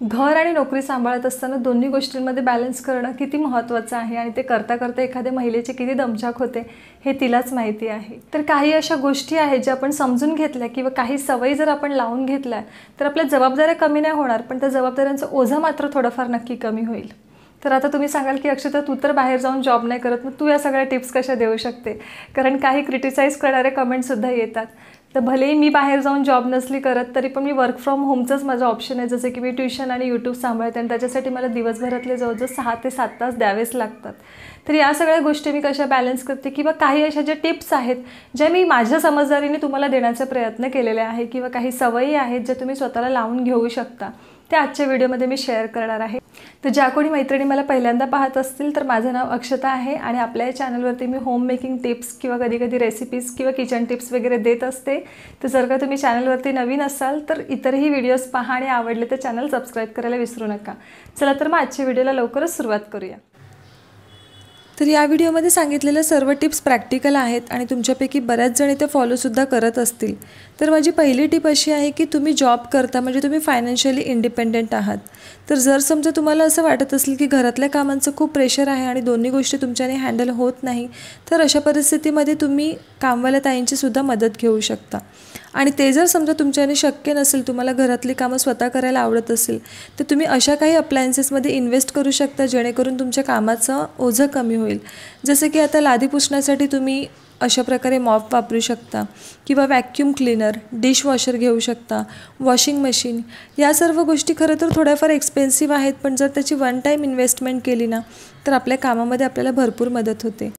घर आणि नोकरी सांभाळत असताना दोन्ही गोष्टींमध्ये बॅलन्स करणं किती महत्त्वाचं आहे आणि ते करता करता एखाद्या महिलेची किती दमछाक होते हे तिलाच माहिती आहे. तर काही अशा गोष्टी आहेत ज्या आपण समजून घेतल्या किंवा काही सवयी जर आपण लावून घेतल्या तर आपल्या जबाबदाऱ्या कमी नाही होणार पण त्या जबाबदाऱ्यांचं ओझं मात्र थोडंफार नक्की कमी होईल. तर आता तुम्ही सांगाल की अक्षता तू तर बाहेर जाऊन जॉब नाही करत मग तू या सगळ्या टिप्स कशा देऊ शकते? कारण काही क्रिटिसाईज करणारे कमेंटसुद्धा येतात. तर भलेही मी बाहेर जाऊन जॉब नसली करत तरी पण मी वर्क फ्रॉम होमचंच माझं ऑप्शन आहे. जसं की मी ट्युशन आणि यूट्यूब सांभाळते आणि त्याच्यासाठी मला दिवसभरातले जवळजवळ सहा ते सात तास द्यावेच लागतात. तर या सगळ्या गोष्टी मी कशा बॅलन्स करते किंवा काही अशा ज्या टिप्स आहेत ज्या मी माझ्या समजदारीने तुम्हाला देण्याचा प्रयत्न केलेले आहे किंवा काही सवयी आहेत ज्या तुम्ही स्वतःला लावून घेऊ शकता. ते आजच्या व्हिडिओमध्ये मी शेअर करणार आहे. तर ज्या कोणी मैत्रिणी मला पहिल्यांदा पाहत असतील तर माझं नाव अक्षता आहे आणि आपल्या या चॅनलवरती मी होम मेकिंग टिप्स किंवा कधी कधी रेसिपीज किंवा किचन टिप्स वगैरे देत असते. तर जर का तुम्ही चॅनलवरती नवीन असाल तर इतरही व्हिडिओज पहा आणि आवडले तर चॅनल सबस्क्राईब करायला विसरू नका. चला तर मग आजच्या व्हिडिओला लवकरच सुरुवात करूया. तर या व्हिडिओमध्ये सांगितलेल्या सर्व टिप्स प्रॅक्टिकल आहेत आणि तुमच्यापैकी बऱ्याच जणी ते फॉलोसुद्धा करत असतील. तर माझी पहिली टिप अशी आहे की तुम्ही जॉब करता म्हणजे तुम्ही फायनान्शियली इंडिपेंडेंट आहात. तर जर समजा तुम्हाला असं वाटत असेल की घरातल्या कामांचं खूप प्रेशर आहे आणि दोन्ही गोष्टी तुमच्याने हँडल होत नाही तर अशा परिस्थितीमध्ये तुम्ही कामवाल्या ताईंचीसुद्धा मदत घेऊ शकता. आणि ते जर समजा तुमच्याने शक्य नसेल तुम्हाला घरातली कामं स्वतः करायला आवडत असेल तर तुम्ही अशा काही अप्लायन्सेसमध्ये इन्व्हेस्ट करू शकता जेणेकरून तुमच्या कामाचं ओझं कमी होईल. जसं की आता लादी पुसण्यासाठी तुम्ही अशा प्रकारे मॉप वापरू शकता किंवा वॅक्यूम क्लीनर डिशवॉशर घेऊ शकता वॉशिंग मशीन या सर्व गोष्टी खरं तर थोड्याफार एक्सपेन्सिव्ह आहेत पण जर त्याची वन टाईम इन्व्हेस्टमेंट केली ना तर आपल्या कामामध्ये आपल्याला भरपूर मदत होते.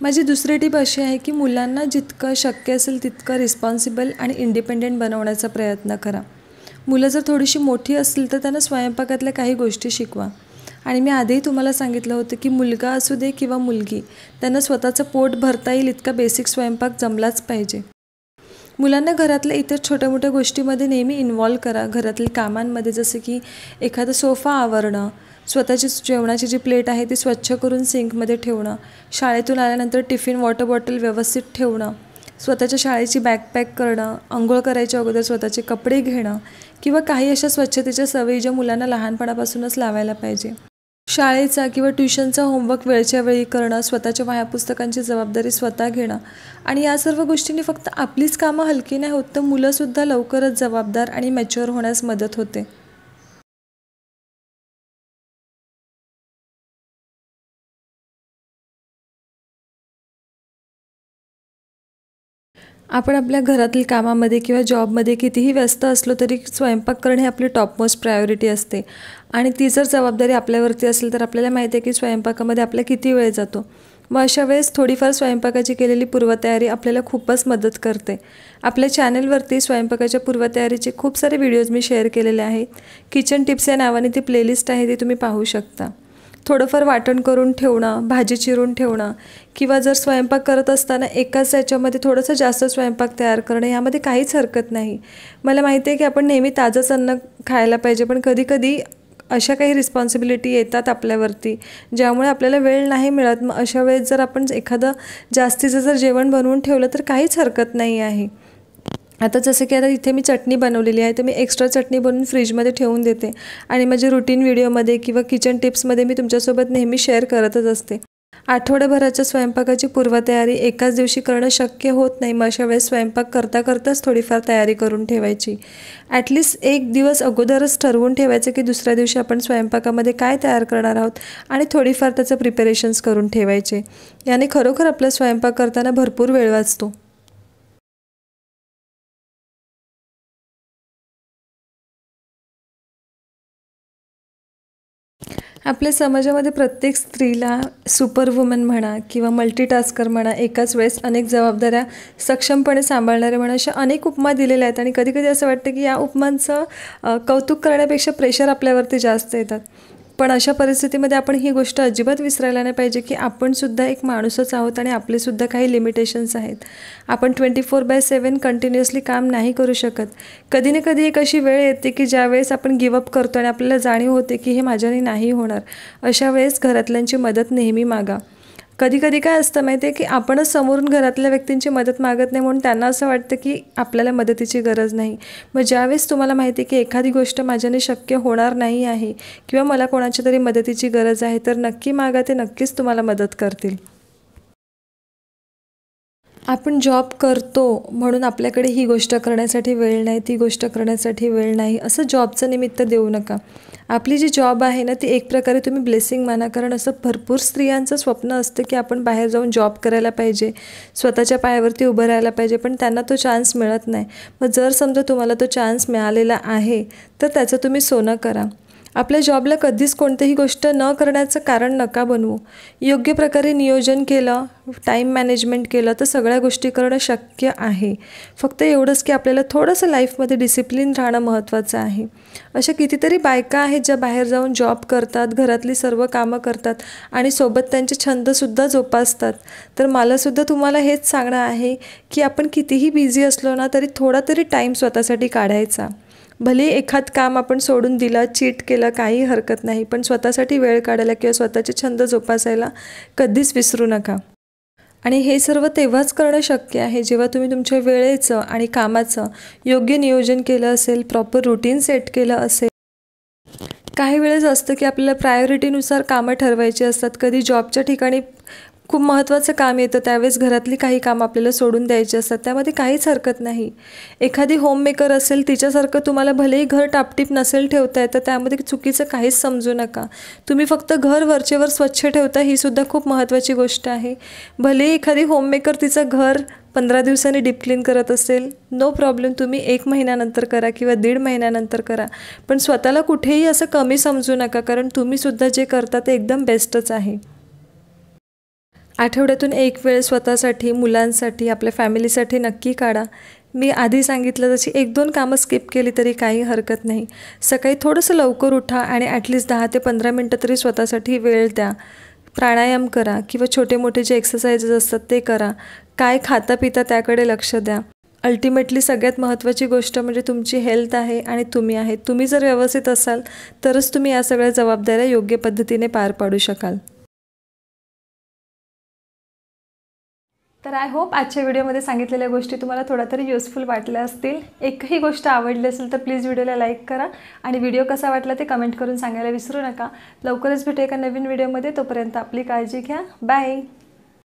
माझी दुसरी टीप अशी आहे की मुलांना जितकं शक्य असेल तितकं रिस्पॉन्सिबल आणि इंडिपेंडेंट बनवण्याचा प्रयत्न करा. मुलं जर थोडीशी मोठी असतील तर त्यांना स्वयंपाकातल्या काही गोष्टी शिकवा. आणि मी आधीही तुम्हाला सांगितलं होतं की मुलगा असू दे किंवा मुलगी त्यांना स्वतःचं पोट भरता येईल इतका बेसिक स्वयंपाक जमलाच पाहिजे. मुलांना घरातल्या इतर छोट्या मोठ्या गोष्टीमध्ये नेहमी इन्वॉल्व करा. घरातील कामांमध्ये जसं की एखादा सोफा आवरणं स्वतःची जेवणाची जी प्लेट आहे ती स्वच्छ करून सिंकमध्ये ठेवणं शाळेतून आल्यानंतर टिफिन वॉटर बॉटल व्यवस्थित ठेवणं स्वतःच्या शाळेची बॅग पॅक करणं आंघोळ करायच्या अगोदर स्वतःचे कपडे घेणं किंवा काही अशा स्वच्छतेच्या सवयी ज्या मुलांना लहानपणापासूनच लावायला पाहिजे. शाळेचा किंवा ट्युशनचा होमवर्क वेळच्या वेळी करणं स्वतःच्या वह्या जबाबदारी स्वतः घेणं आणि या सर्व गोष्टींनी फक्त आपलीच कामं हलकी नाही होत तर मुलंसुद्धा लवकरच जबाबदार आणि मॅच्युअर होण्यास मदत होते. आपण आपल्या घरातील कामामध्ये किंवा जॉबमध्ये कितीही व्यस्त असलो तरी स्वयंपाक करणे ही आपली टॉपमोस्ट प्रायोरिटी असते. आणि ती जर जबाबदारी आपल्यावरती असेल तर आपल्याला माहिती आहे की स्वयंपाकामध्ये आपला किती वेळ जातो. मग अशा वेळेस थोडीफार स्वयंपाकाची केलेली पूर्वतयारी आपल्याला खूपच मदत करते. आपल्या चॅनलवरती स्वयंपाकाच्या पूर्वतयारीचे खूप सारे व्हिडिओज मी शेअर केलेले आहेत. किचन टिप्स या नावाने ती प्लेलिस्ट आहे ती तुम्ही पाहू शकता. थोडंफार वाटण करून ठेवणं भाजी चिरून ठेवणं किंवा जर स्वयंपाक करत असताना एकाच याच्यामध्ये थोडंसं जास्त स्वयंपाक तयार करणं यामध्ये काहीच हरकत नाही. मला माहिती आहे की आपण नेहमी ताजंच अन्न खायला पाहिजे पण कधीकधी अशा काही रिस्पॉन्सिबिलिटी येतात आपल्यावरती ज्यामुळे आपल्याला वेळ नाही मिळत. मग अशा वेळेस जर आपण एखादं जास्तीचं जर जेवण बनवून ठेवलं तर काहीच हरकत नाही आहे. आता जसं की आता इथे मी चटणी बनवलेली आहे तर मी एक्स्ट्रा चटणी बनवून फ्रीजमध्ये ठेवून देते. आणि माझ्या रुटीन व्हिडिओमध्ये किंवा किचन टिप्समध्ये मी तुमच्यासोबत नेहमी शेअर करतच असते. आठवड्याभराच्या स्वयंपाकाची पूर्वतयारी एकाच दिवशी करणं शक्य होत नाही मग अशा वेळेस स्वयंपाक करता करताच थोडीफार तयारी करून ठेवायची. ॲटलिस्ट एक दिवस अगोदरच ठरवून ठेवायचं की दुसऱ्या दिवशी आपण स्वयंपाकामध्ये काय तयार करणार आहोत आणि थोडीफार त्याचं प्रिपरेशन्स करून ठेवायचे. याने खरोखर आपला स्वयंपाक करताना भरपूर वेळ वाचतो. आपल्या समाजामध्ये प्रत्येक स्त्रीला सुपर वुमन म्हणा किंवा मल्टीटास्कर म्हणा एकाच वेळेस अनेक जबाबदाऱ्या सक्षमपणे सांभाळणारे म्हणा अशा अनेक उपमा दिलेल्या आहेत. आणि कधी कधी असं वाटतं की या उपमांचं कौतुक करण्यापेक्षा प्रेशर आपल्यावरती जास्त येतात. पण अशा परिस्थितीमध्ये आपण ही गोष्ट अजिबात विसरायला नाही पाहिजे की आपणसुद्धा एक माणूसच आहोत आणि आपलेसुद्धा काही लिमिटेशन्स आहेत. आपण twenty four by seven continuously काम नाही करू शकत. कधी ना कधी एक अशी वेळ येते की ज्यावेळेस आपण गिवअप करतो आणि आपल्याला जाणीव होते की हे माझ्याने नाही होणार अशा वेळेस घरातल्यांची मदत नेहमी मागा. कधी कधी काय असतं माहिती आहे की आपणच समोरून घरातल्या व्यक्तींची मदत मागत नाही म्हणून त्यांना असं वाटतं की आपल्याला मदतीची गरज नाही. मग ज्यावेळेस तुम्हाला माहिती आहे की एखादी गोष्ट माझ्याने शक्य होणार नाही आहे किंवा मला कोणाच्या तरी मदतीची गरज आहे तर नक्की मागा ते नक्कीच तुम्हाला मदत करतील. आपण जॉब करतो म्हणून आपल्याकडे ही गोष्ट करण्यासाठी वेळ नाही ती गोष्ट करण्यासाठी वेळ नाही असं जॉबचं निमित्त देऊ नका. आपली जी जॉब आहे ना ती एक प्रकारे तुम्ही ब्लेसिंग माना कारण असं भरपूर स्त्रियांचं स्वप्न असतं की आपण बाहेर जाऊन जॉब करायला पाहिजे स्वतःच्या पायावरती उभं राहायला पाहिजे पण त्यांना तो चान्स मिळत नाही. मग जर समजा तुम्हाला तो चान्स मिळालेला आहे तर त्याचं तुम्ही सोनं करा. आपल्या जॉबला कधीच कोणतीही गोष्ट न करण्याचं कारण नका बनवू. योग्य प्रकारे नियोजन केलं टाईम मॅनेजमेंट केलं तर सगळ्या गोष्टी करणं शक्य आहे. फक्त एवढंच की आपल्याला थोडंसं लाईफमध्ये डिसिप्लिन राहणं महत्त्वाचं आहे. अशा कितीतरी बायका आहेत ज्या बाहेर जाऊन जॉब करतात घरातली सर्व कामं करतात आणि सोबत त्यांचे छंदसुद्धा जोपासतात. तर मलासुद्धा तुम्हाला हेच सांगणं आहे की आपण कितीही बिझी असलो ना तरी थोडा तरी टाईम स्वतःसाठी काढायचा. भले एखाद काम आपण सोडून दिलं चीट केलं काही हरकत नाही पण स्वतःसाठी वेळ काढायला किंवा स्वतःचे छंद जोपासायला कधीच विसरू नका. आणि हे सर्व तेव्हाच करणं शक्य आहे जेव्हा तुम्ही तुमच्या वेळेचं आणि कामाचं योग्य नियोजन केलं असेल प्रॉपर रुटीन सेट केलं असेल. काही वेळेस असतं की आपल्याला प्रायोरिटीनुसार कामं ठरवायची असतात. कधी जॉबच्या ठिकाणी खूप महत्त्वाचं काम येतं. त्यावेळेस घरातली काही काम आपल्याला सोडून द्यायची असतात. त्यामध्ये काहीच हरकत नाही. एखादी होममेकर असेल तिच्यासारखं तुम्हाला भलेही घर टापटीप नसेल ठेवता येतं त्यामध्ये चुकीचं काहीच समजू नका. तुम्ही फक्त घर वरचेवर स्वच्छ ठेवता ही सुद्धा खूप महत्त्वाची गोष्ट आहे. भलेही एखादी होममेकर तिचं घर पंधरा दिवसांनी डीप क्लीन करत असेल नो प्रॉब्लेम तुम्ही एक महिन्यानंतर करा किंवा दीड महिन्यानंतर करा. पण स्वतःला कुठेही असं कमी समजू नका कारण तुम्हीसुद्धा जे करता ते एकदम बेस्टच आहे. आठवड्यातून एक वेळ स्वतःसाठी मुलांसाठी आपल्या फॅमिलीसाठी नक्की काढा. मी आधी सांगितलं जशी एक दोन कामं स्किप केली तरी काही हरकत नाही. सकाळी थोडंसं लवकर उठा आणि ॲटलिस्ट दहा ते पंधरा मिनटं तरी स्वतःसाठी वेळ द्या. प्राणायाम करा किंवा छोटे मोठे जे एक्सरसाइजेस असतात ते करा. काय खाता पिता त्याकडे लक्ष द्या. अल्टिमेटली सगळ्यात महत्त्वाची गोष्ट म्हणजे तुमची हेल्थ आहे आणि तुम्ही आहे. तुम्ही जर व्यवस्थित असाल तरच तुम्ही या सगळ्या जबाबदाऱ्या योग्य पद्धतीने पार पाडू शकाल. तर आय होप आजच्या व्हिडिओमध्ये सांगितलेल्या गोष्टी तुम्हाला थोड्या तरी युजफुल वाटल्या असतील. एकही गोष्ट आवडली असेल तर प्लीज व्हिडिओला लाईक करा. आणि व्हिडिओ कसा वाटला ते कमेंट करून सांगायला विसरू नका. लवकरच भेटू एका नवीन व्हिडिओमध्ये तोपर्यंत आपली काळजी घ्या. बाय